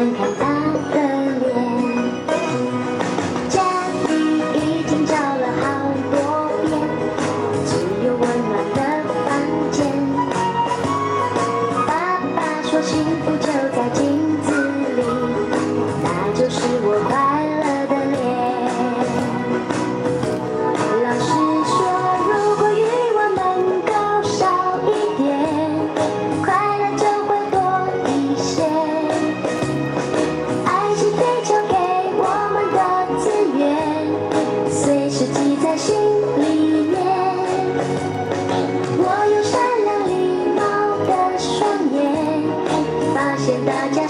看看他的脸家里已经找了好多遍只有温暖的房间。爸爸说幸福在心里面我用善良礼貌的双眼发现大家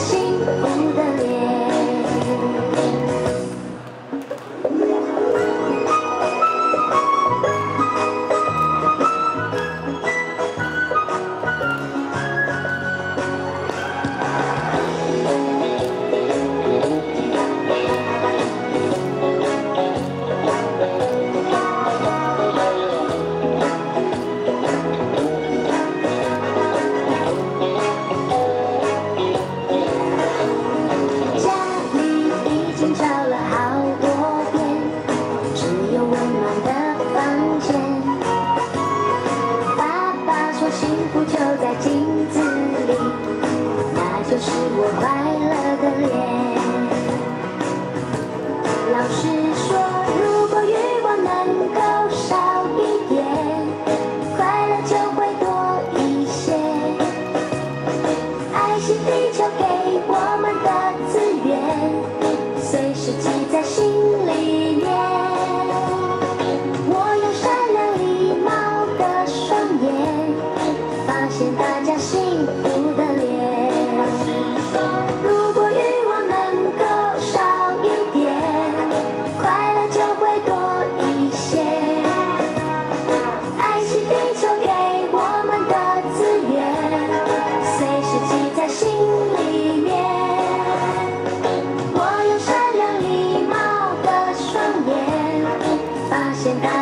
other tonight.